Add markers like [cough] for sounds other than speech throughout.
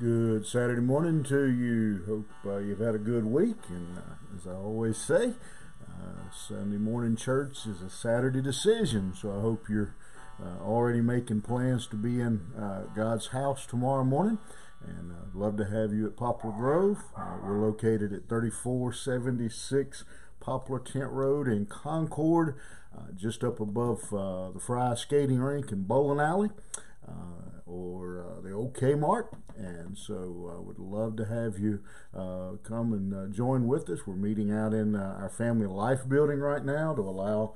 Good Saturday morning to you. Hope uh, you've had a good week. And uh, as I always say, uh, Sunday morning church is a Saturday decision. So I hope you're uh, already making plans to be in uh, God's house tomorrow morning. And I'd love to have you at Poplar Grove. Uh, we're located at 3476 Poplar Tent Road in Concord, just up above the Fry Skating Rink and Bowling Alley. Uh, or uh, the old Kmart. And so I uh, would love to have you come and join with us. We're meeting out in our family life building right now to allow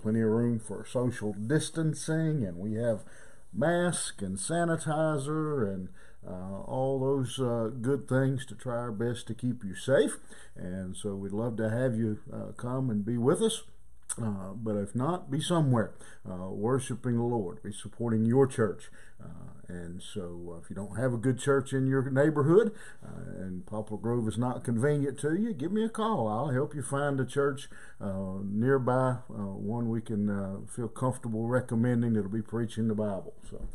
plenty of room for social distancing. And we have mask and sanitizer and uh, all those uh, good things to try our best to keep you safe. And so we'd love to have you uh, come and be with us. Uh, but if not, be somewhere uh, worshiping the Lord, be supporting your church. Uh, and so, uh, if you don't have a good church in your neighborhood uh, and Poplar Grove is not convenient to you, give me a call. I'll help you find a church nearby, one we can feel comfortable recommending that'll be preaching the Bible. So,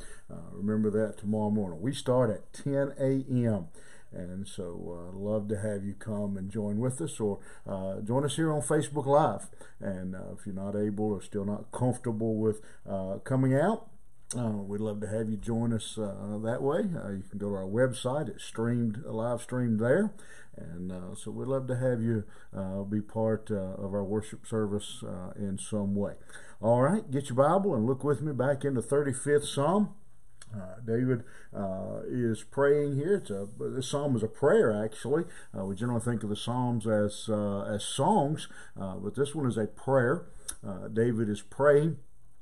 remember that tomorrow morning. We start at 10 a.m. And so, uh, love to have you come and join with us, or uh, join us here on Facebook Live. And uh, if you're not able or still not comfortable with uh, coming out, uh, we'd love to have you join us uh, that way. you can go to our website; it's streamed, live streamed there. And so, we'd love to have you be part of our worship service in some way. All right, get your Bible and look with me back into 35th Psalm. Uh, David uh, is praying here. It's a, this psalm is a prayer, actually. Uh, we generally think of the psalms as uh, as songs, uh, but this one is a prayer. Uh, David is praying.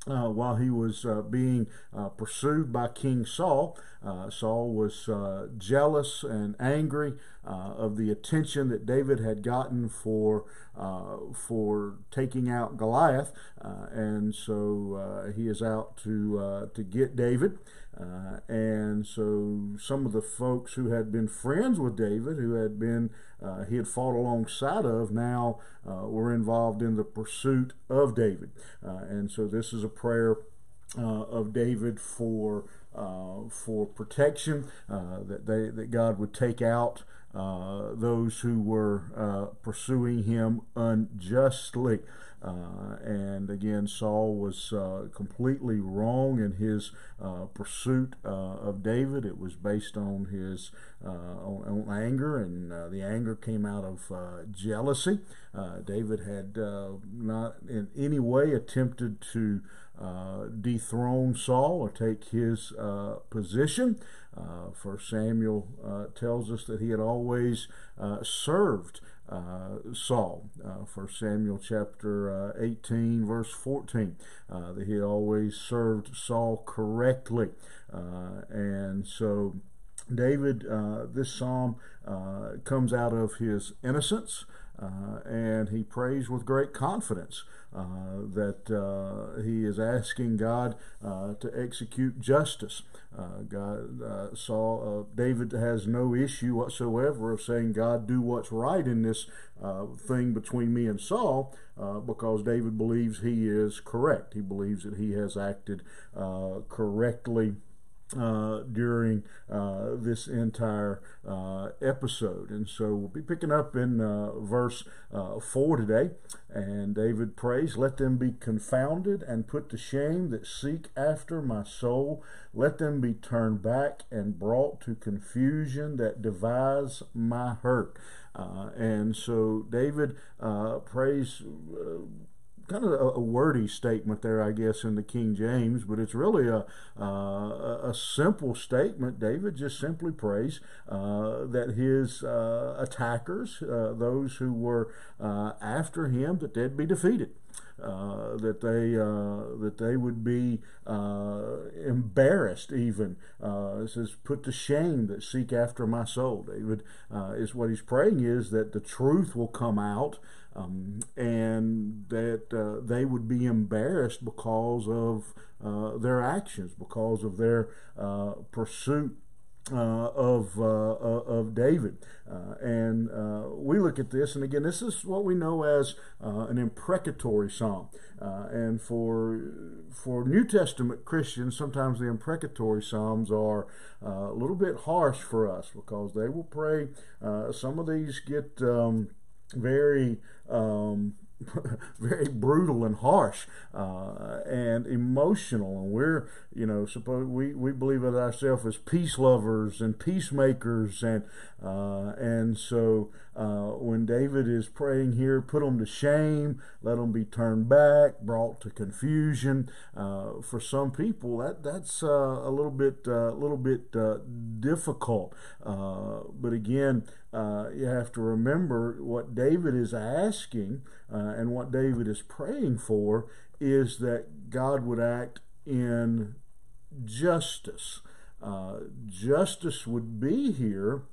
while he was being pursued by King Saul, Saul was jealous and angry of the attention that David had gotten for for taking out Goliath, and so he is out to to get David. Uh, and so some of the folks who had been friends with David, who had been uh, he had fought alongside of, now uh, were involved in the pursuit of David. Uh, and so this is a prayer uh, of David for uh, for protection that they that God would take out. Uh, those who were uh, pursuing him unjustly. Uh, and again, Saul was uh, completely wrong in his uh, pursuit uh, of David. It was based on his uh, on, on, anger, and the anger came out of jealousy. David had not in any way attempted to dethrone Saul or take his position. First Samuel tells us that he had always served Saul. Uh, 1 Samuel chapter uh, 18, verse 14, uh, that he had always served Saul correctly. Uh, and so David, uh, this psalm comes out of his innocence. Uh, and he prays with great confidence uh, that uh, he is asking God to execute justice. God saw David has no issue whatsoever of saying, "God, do what's right in this thing between me and Saul," because David believes he is correct. He believes that he has acted correctly uh, during uh, this entire uh, episode. And so we'll be picking up in uh, verse uh, 4 today. And David prays, Let them be confounded and put to shame that seek after my soul. Let them be turned back and brought to confusion that devise my hurt. Uh, and so David prays kind of a, a, wordy statement there, I guess, in the King James, but it's really a, uh, a simple statement. David just simply prays uh, that his uh, attackers, uh, those who were uh, after him, that they'd be defeated. Uh, that they uh, that they would be uh, embarrassed even it says put to shame that seek after my soul David is what he's praying is that the truth will come out um, and that uh, they would be embarrassed because of uh, their actions, because of their uh, pursuit uh, of uh, uh, of David, and we look at this, and again, this is what we know as an imprecatory psalm. and for for New Testament Christians, sometimes the imprecatory psalms are a little bit harsh for us because they will pray. some of these get um, very um, [laughs] very brutal and harsh uh, and emotional. And we're, you know, suppose we, we believe of ourselves as peace lovers and peacemakers. And, uh, and so uh, when David is praying here, put them to shame, let them be turned back, brought to confusion. Uh, for some people, that that's uh, a little bit a little bit difficult. but again, you have to remember what David is asking and what David is praying for is that God would act in justice. Uh, justice would be here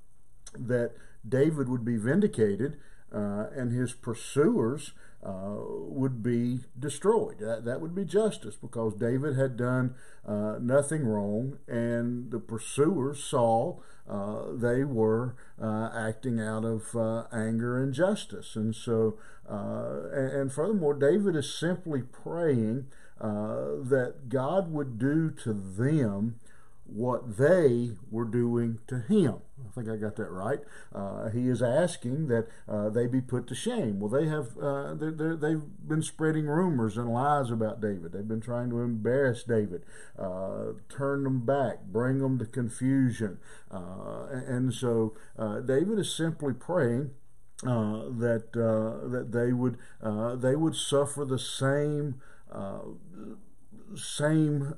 that David would be vindicated uh, and his pursuers uh, would be destroyed. That, that would be justice because David had done uh, nothing wrong, and the pursuers, Saul, uh, they were uh, acting out of uh, anger and justice. And so, and, and, furthermore, David is simply praying that God would do to them what they were doing to him. Think I got that right. Uh, he is asking that uh, they be put to shame. Well, they have uh, they have been spreading rumors and lies about David. They've been trying to embarrass David, uh, turn them back, bring them to confusion, uh, and so David is simply praying. that that they would they would suffer the same same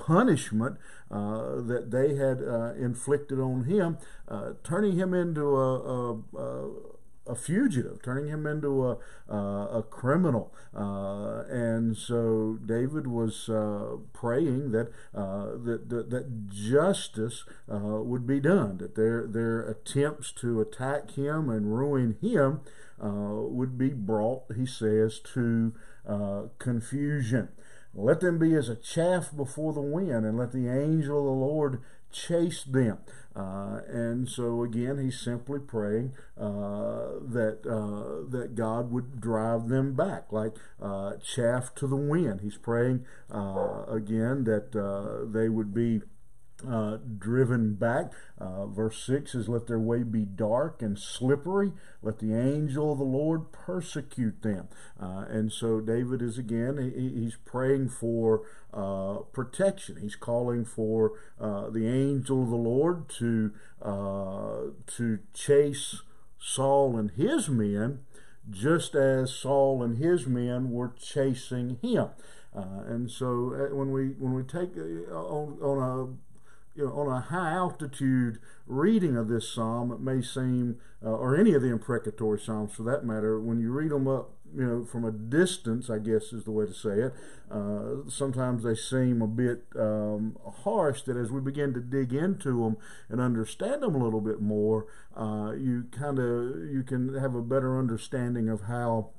punishment uh, that they had uh, inflicted on him, uh, turning him into a, a, a, fugitive, turning him into a, a criminal. Uh, and so David was uh, praying that, that, that, that, justice would be done, that their, their attempts to attack him and ruin him would be brought, he says, to confusion. Let them be as a chaff before the wind, and let the angel of the Lord chase them. Uh, and so again, he's simply praying uh, that uh, that God would drive them back like uh, chaff to the wind. He's praying uh, again that uh, they would be uh, driven back. Uh, verse 6 is, Let their way be dark and slippery. Let the angel of the Lord persecute them. Uh, and so David is again, he, he's praying for uh, protection. He's calling for uh, the angel of the Lord to, uh, to chase Saul and his men just as Saul and his men were chasing him. And so when we when we take on, on a you know, on a high altitude reading of this psalm, it may seem, uh, or any of the imprecatory psalms for that matter, when you read them up, you know, from a distance, I guess is the way to say it, uh, sometimes they seem a bit um, harsh. That as we begin to dig into them and understand them a little bit more, uh, you kind of you can have a better understanding of how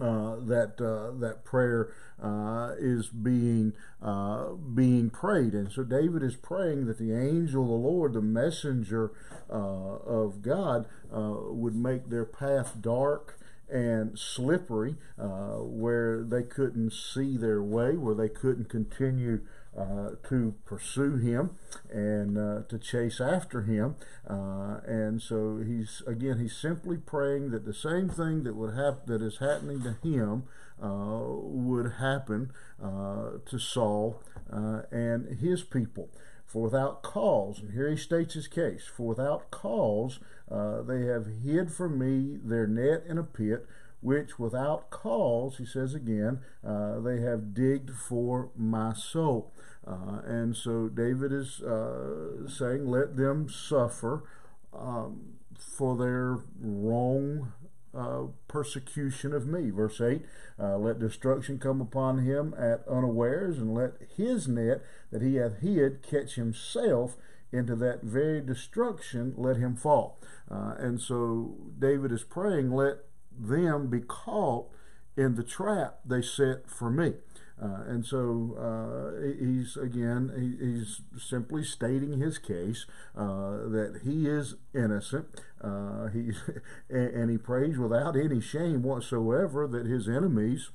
uh, that uh, that prayer uh, is being uh, being prayed, and so David is praying that the angel of the Lord, the messenger uh, of God, would make their path dark and slippery, where they couldn't see their way, where they couldn't continue uh, to pursue him and uh, to chase after him. Uh, and so he's again he's simply praying that the same thing that would happen that is happening to him uh, would happen uh, to Saul and his people. For without cause, and here he states his case, for without cause they have hid from me their net in a pit which without cause, he says again, uh, they have digged for my soul. Uh, and so David is uh, saying, let them suffer um, for their wrong uh, persecution of me. Verse 8 uh, Let destruction come upon him at unawares, and let his net that he hath hid catch himself into that very destruction, let him fall. Uh, and so David is praying, let them be caught in the trap they set for me. Uh, and so uh, he's again he, he's simply stating his case uh, that he is innocent. Uh, he [laughs] and, and, he prays without any shame whatsoever that his enemies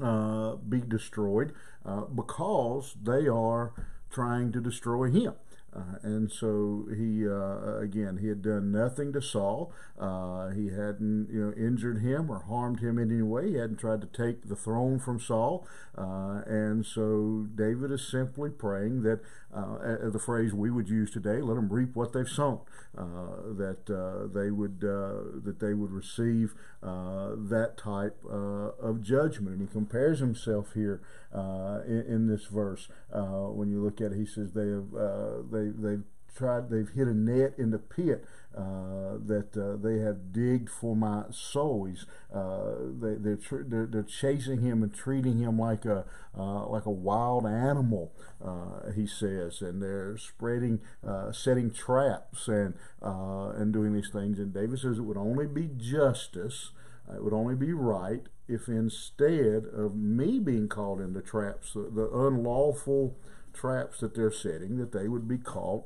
uh, be destroyed uh, because they are trying to destroy him. Uh, and so he, uh, again, he had done nothing to Saul. Uh, he hadn't, you know, injured him or harmed him in any way. He hadn't tried to take the throne from Saul. Uh, and so David is simply praying that uh, the phrase we would use today, "Let them reap what they've sown," uh, that they would that they would receive that type of judgment. And he compares himself here in, in, this verse. when you look at it, he says they have they they they've tried they've hit a net in the pit uh, that uh, they have digged for my soul. He's, uh, they, they're, they're, they're chasing him and treating him like a uh, like a wild animal. Uh, he says, and they're spreading, uh, setting traps and and doing these things. And David says it would only be justice. It would only be right if instead of me being caught into traps, the, the unlawful traps that they're setting, that they would be caught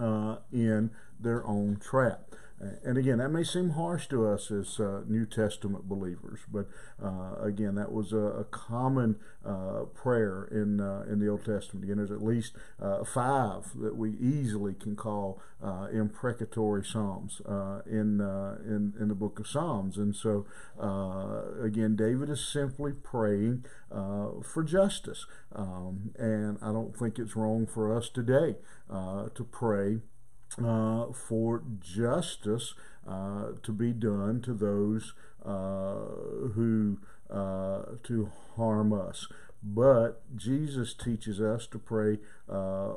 uh, in their own trap. And again, that may seem harsh to us as uh, New Testament believers, but uh, again, that was a, a common uh, prayer in uh, in the Old Testament. Again, there's at least uh, five that we easily can call uh, imprecatory psalms in in in the book of Psalms. And so, again, David is simply praying for justice, um, and I don't think it's wrong for us today to pray uh, for justice uh, to be done to those uh, who uh, to harm us. But Jesus teaches us to pray uh,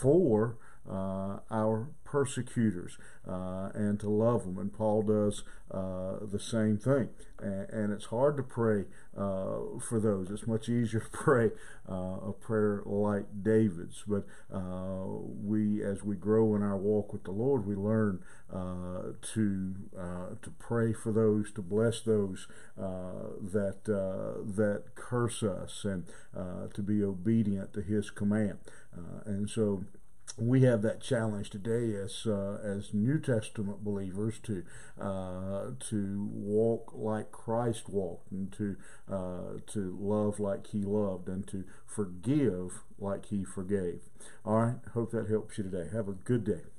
for uh, our persecutors uh, and to love them. And Paul does uh, the same thing. And, and, it's hard to pray uh, for those. It's much easier [laughs] to pray uh, a prayer like David's. But uh, we, as we grow in our walk with the Lord, we learn to to pray for those, to bless those that that curse us, and to be obedient to His command. and so we have that challenge today as uh, as New Testament believers to uh, to walk like Christ walked and to uh, to love like He loved and to forgive like He forgave. All right, hope that helps you today. Have a good day.